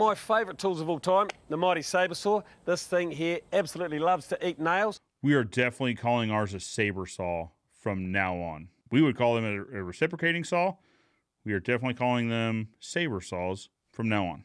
My favourite tools of all time, the mighty saber saw. This thing here absolutely loves to eat nails. We are definitely calling ours a saber saw from now on. We would call them a, reciprocating saw. We are definitely calling them saber saws from now on.